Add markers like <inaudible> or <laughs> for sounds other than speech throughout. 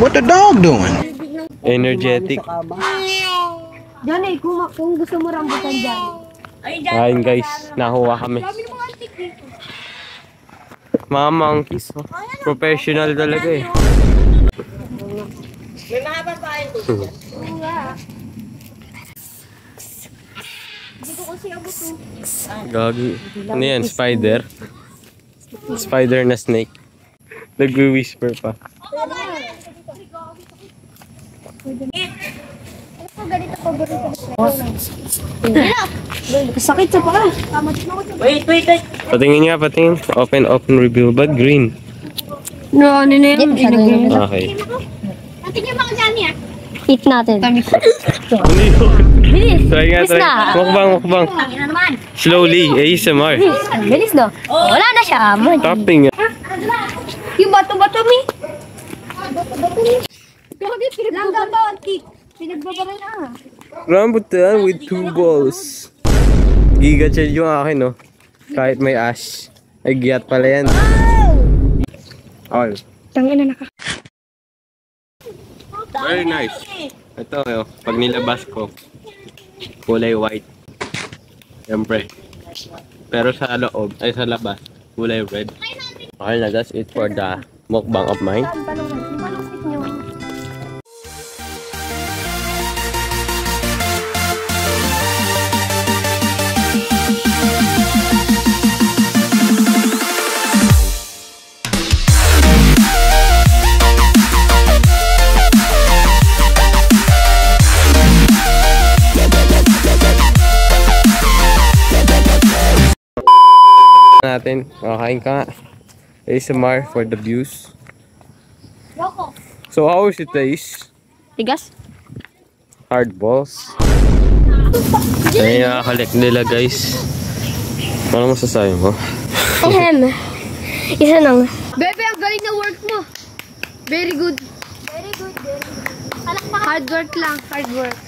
What the dog doing? Energetic. Eh, kung, kung gusto mo rambutan dyan. Ayun guys, nakuha kami. Mga monkeys. Oh. Professional talaga eh. Dito ko siya buto. Gagi. Ano yan? Spider? Spider na snake. Nag-whisper pa. Ano po ganito paborito ko? Sakit sa paa. Wait, wait, wait. Patingin nga, patingin. Open, open, reveal. Ba't green? No, ano na yun? Okay. Ate niyo mga dyan niya. Eat natin. Hindi yun. Bilis. Try nga, Bilis try. na. Mukbang, mukbang. Slowly. ASMR. Bilis no? Wala na siya. Topping. Yung Kick? Pinagbabara na. Rambutan with two balls. Giga chat yung akin, no? Kahit may ash. Ay, giyat pala yan. All. Tangina na ka. Very nice. Ito, oh, pag nilabas ko, kulay white. Siyempre. Pero sa loob, ay sa labas, kulay red. Okay na, that's it for the mukbang of mine. Natin. Kakain ka nga. ASMR for the views. So how is it taste? Tigas? Hard balls. Ay, nakakalik nila guys. Ano masasabi mo? Ahem. <laughs> Isa nang. Bebe, ang galing na work mo. Very good. Very good, very good. Hard work lang, hard work.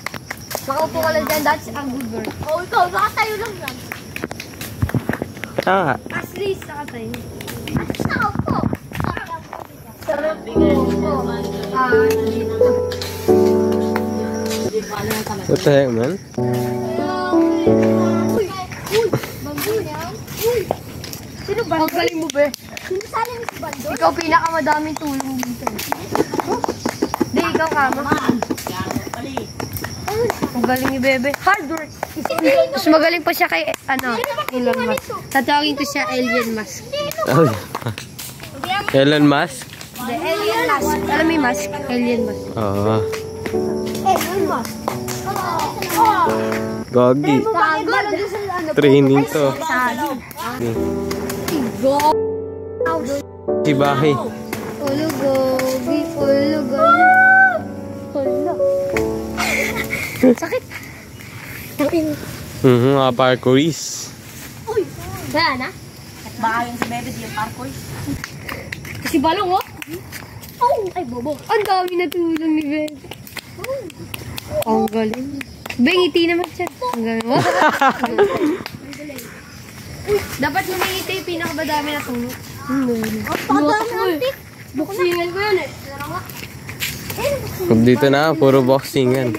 Makaupo ka lang dyan, that's a good work. Oh, ikaw, nakatayo lang yan. Ah, At least, nakatayo. At least, nakaupo. Sarap po. Ah, what the heck man? Uy! Uy! Yan. Uy! Sino ba? Ang galing mo, be. Sino sali mo si Bando? Ikaw pinakamadaming tulong dito. Hindi, ikaw kama. Ang galing ni Bebe. Hard work. Mas magaling pa siya kay, ano, Elon Musk. Tatawagin ko siya Alien Musk. Oh, Elon Musk? The Alien Musk. Alam mo yung Musk? Alien Musk. Oo. Alien Musk. Gogi. Pagod. Training to. Si Bahi. Ulugogi, Sakit. Tangin. Mhm, mga parkouris. Wala na? At baka yung si Bebe di yung parkour. Si Balong, oh. Oh, ay bobo. Ang dami na tulong ni Bebe. Oh. Ang galing. Bengiti naman siya. Ang galing mo. Uy, dapat humingiti yung pinakamadami na tulong. Ang galing. Ang dami Buksingan ko yan eh. Dito na, puro boxing yan.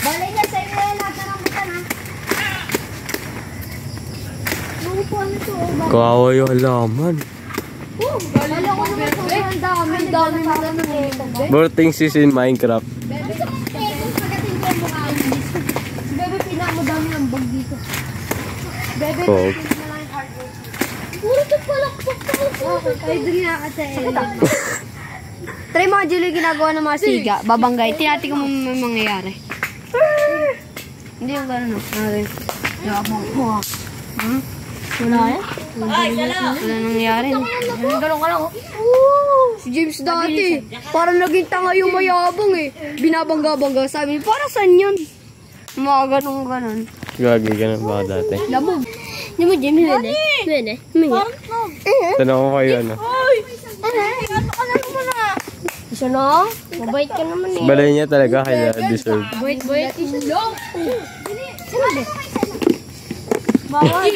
Balay na sa inyo yung lahat na rambutan ha. Lupuan na to. oh. Kawawa yung halaman. Ang. Ang. More things is in Minecraft. Bebe, pagating ko yung mukha niyo. Si Bebe, pinakamodami ng bag dito. Bebe. Puro ito palakpak ko. Ay, dali na kasi. Try mga Julie ginagawa ng mga siga. Babanggay. Tinati ko mo may mangyayari. Hindi yung gano'n. no? Ano rin? Wala yan? Wala nangyayari. Galong ka lang, oh. Si James dati, parang naging tanga yung mayabang eh. Binabangga-bangga. Sabi niya, para saan yun? Mga ganun ganon. Gagi ka na ba dati? Lamog. Hindi mo, James, hindi. Hindi. Hindi. Tanong ko kayo ano. Isa na? Mabait ka naman eh. Balay niya talaga kaya deserve. Wait, wait. Sino ba? Bawal.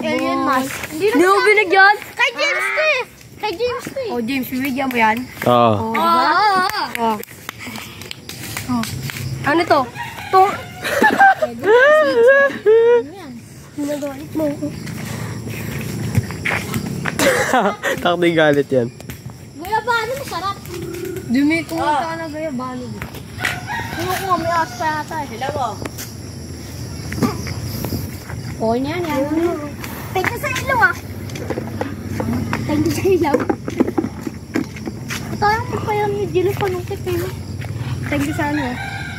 Alien mask. Hindi mo binigyan? Kay James to eh. Kay James to eh. Oh, James, bibigyan mo yan. Oo. Oh, diba? Oh. Oh. Ano to? To. Ginagalit mo. Takti galit yan. Gaya ba? Ano masarap? Dumi ko ka na gaya balo. Hindi ko may as pa yata eh. Hello mo. Oh, yan yan. Thank you sa ilaw ah. Thank you sa ilaw. Tayo mo pa yung Jilo panungkit eh. you sa ano.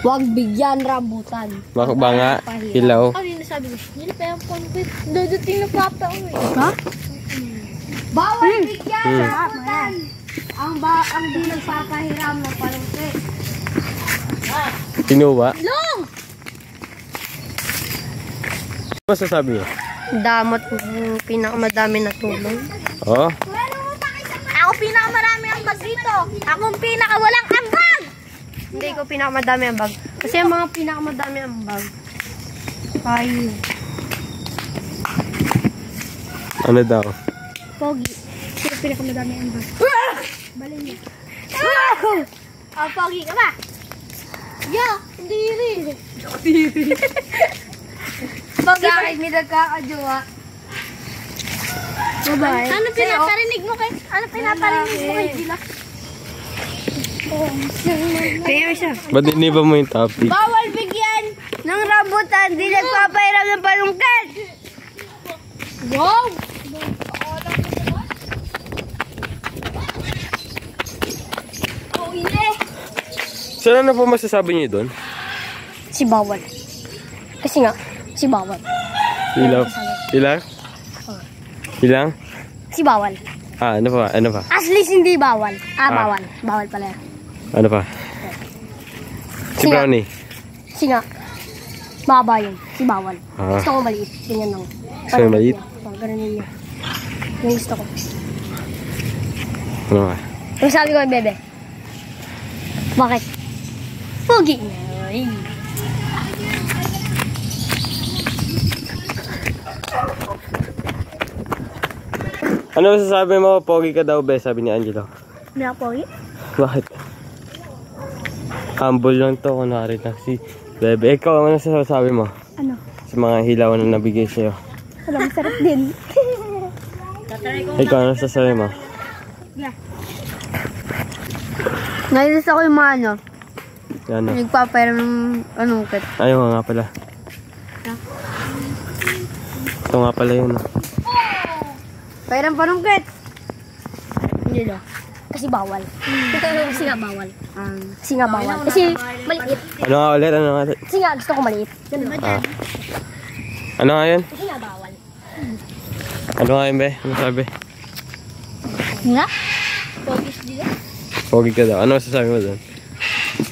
Huwag bigyan rambutan. Baka ba nga, hilaw. Ano yung nasabi ko? Jilo pa yung panungkit. Dadating na papa ko eh. Ha? Bawal bigyan Hmm. rambutan. Ang ba ang di nagpapahiram ng palungkit. Kinuha. Long! Ano masasabi mo? Damot yung pinakamadami na tulong. Oo. Ako pinakamarami ang bag dito. Ako ang pinakawalang ambag! Hindi ko pinakamadami ang bag. Kasi ang mga pinakamadami ang bag. Ay. Ano daw? Pogi. Sino pinakamadami ang bag? Balin niya. Ah, pogi ka ba? Yeah, hindi rin. Pag sa akin, may nagkakajowa. Bye-bye. Ano pinaparinig mo kay? Ano pinaparinig mo kay Jila? Kaya siya. Ba't iniba mo yung topic? Bawal bigyan ng rambutan. Di nagpapahiram ng palungkit. Wow! Oh. So ano po masasabi niyo doon? Si Bawal. Kasi nga, si Bawal. Hilaw. Hilang? Hilang? Si Bawal. Ah, ano pa? Ano pa? At least hindi bawal. Ah, Ah. bawal. Bawal pala. Ano pa? Si Sino? Brownie. Kasi nga, baba yun. Si Bawal. Ah. Gusto ko maliit. Ganyan lang. Gusto mo maliit? Oh, ganun yun yun. Yung gusto ko. Ano pa? Yung sabi ko kay Bebe. Bakit? Pogi. Ay. Ano masasabi mo? Pogi ka daw, be, sabi ni Angelo. Hindi ako pogi? Bakit? Humble lang to, kunwari na si Bebe. Ikaw, ano sasabi mo? Ano? Sa mga hilaw na nabigay sa'yo. Wala, masarap din. <laughs> Ikaw, ano sasabi mo? Nailis ako yung mga ano, Yan na. nagpapahiram ng anong kit. Ayaw nga pala. Ito nga pala yun. ah. Pahiram panungkit. Hindi no. Kasi bawal. Kasi nga bawal. Um, Kasi nga bawal. Kasi maliit. Ano nga ulit? Ano nga ulit? Kasi nga gusto ko maliit. Ganun. Ah. Ano nga yun? Kasi nga bawal. Ano nga yun, be? Ano sabi? Nga? Pogi dito. Pogi ka daw. Ano sasabi mo doon?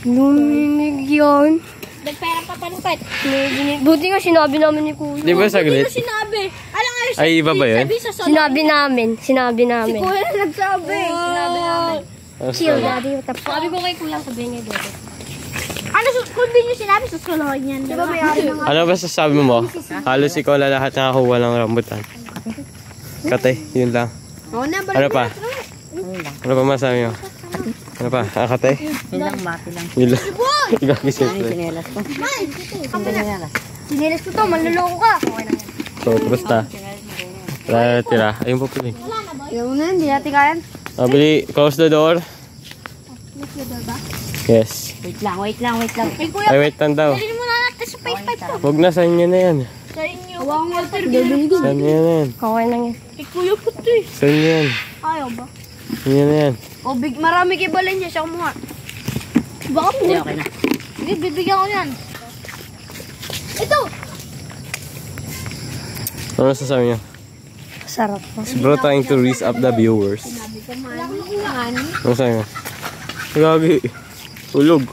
Luminig yun. Nagpera pa pa lupit. Buti nga sinabi namin ni Kuya. Di ba saglit? sinabi. Alam nga yung Ay, iba ba yun? Sinabi namin. Sinabi namin. Kuya na nagsabi. Sinabi namin. Ano Chill, sabi? daddy. Tapos sabi ko kay kuya sabihin niya dito. Ano, kung di niyo sinabi, susuluhin niyan. Di ba may ari nga? Ano ba sasabi mo? Halos ikaw na lahat nakakuha ng rambutan. Katay, yun lang. Ano pa? Ano pa masabi mo? Ano pa? Ah, katay? Ilang mati lang. Yun lang. <laughs> Ikaw siyempre. Sinelas ko. Sinelas. Ko to, manluloko ka. Okay na yan. So, basta. Wala na tira. Ayun po eh. Yung na, hindi natin kaya. Ah, Bili, close the door. Yes. Wait lang, wait lang, wait lang. Ay, kuya, Ay, wait lang daw. dalhin mo na natin sa face pipe ko. Huwag na, sa inyo na yan. Sa inyo. Hawak mo ito. Gagawin Sa inyo na yan. Okay na yan. Kay kuya puti. Sa inyo yan. Ayaw ba? Sa inyo na yan. O, big, marami kay Balen niya. Siya kumuha. Baka po. Hindi, okay na. Sige, bibigyan ko yan. Ito. Ano sasabi niyo? Sarap po. Bro, trying to reach up the viewers. Ano sabi mo? Gagi. Ulog.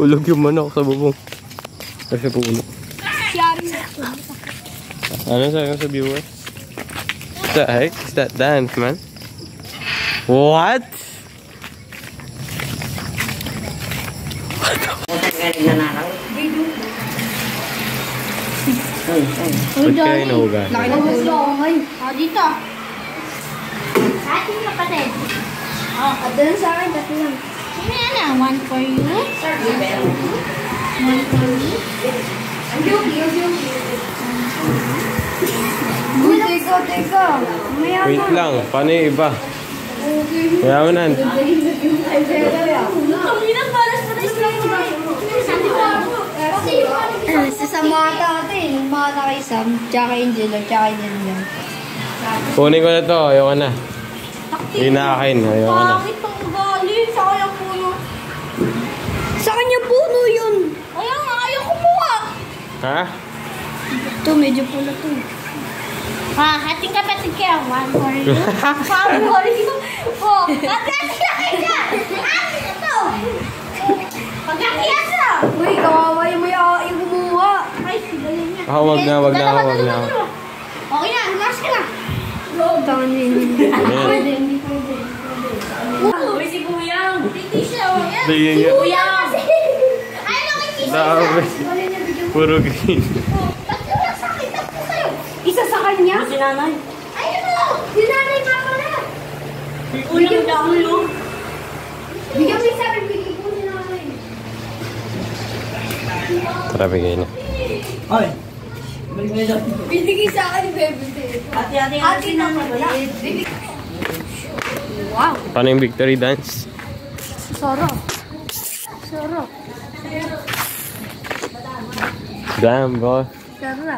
Ulog yung manok sa bubong. Kasi po ulog. Ano sabi sa viewers? What the heck is that dance, man? What? Galing na nakaw. Ay, ay. Ba't kayo nahuga? Ah, dito. Ating kapatid. At doon sa akin, dati lang. Sino yan ah? One for you. One for me. Uy, teka, teka. May Wait lang, paano yung iba? Mayaman. Kaminang balas na tayo sila Eh, sa samata mga kay Sam, tsaka kay Angelo, tsaka kay Angelo. Kunin ko na to, ayoko na. Hindi na akin, ayoko na. Bakit ang ugali? Sa kaya puno. Sa kanya puno yun. Kaya nga, ayaw kumuha. Ha? Ito, medyo pula to. Ah, ating kapatid kaya. One for you. <laughs> One for you. Oh, pagkakiyas ka! Atin ito! Pagkakiyas na! Uy, kawawa yung may yung kumuha. Ay, sigaling niya. Ah, wag na, wag na, Dalawa, wag na. dalawa, dalawa. Okay na, last ka na. Tangan yun. Ayan. Uy, si Kuyang. Hindi siya, oh. Yan. Sige Si. Kuyang. Ay, nakikisa Dami. Puro green. Tatlo na sa akin, tatlo sa'yo. Isa sa kanya? Si nanay. Ayun o! Dinanay nga pala. Ulang dami Bigyan mo yung sabi, bigyan ko niya na Tara, bigay na. Yun. Binigay sa akin, baby. Ate-ate nga si nanay. Balik. Wow. Paano yung victory dance? Soro. Soro. Damn, bro. <laughs> Soro.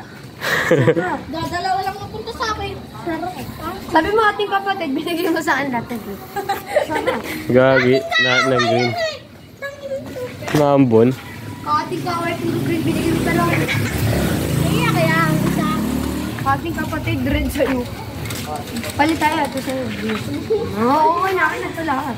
Dadalawa lang mapunta sa akin. Sarap. Sabi mo ating kapatid, binigay mo sa akin dati. Soro. Gagi, lahat ng green. Maambon. Ating kaway puro green, binigay mo sa lang. Kaya, kaya ang isa. Ating kapatid, red sa'yo. Palit tayo, ito sa'yo. Oo, okay na, akin na ito lahat.